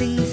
Please.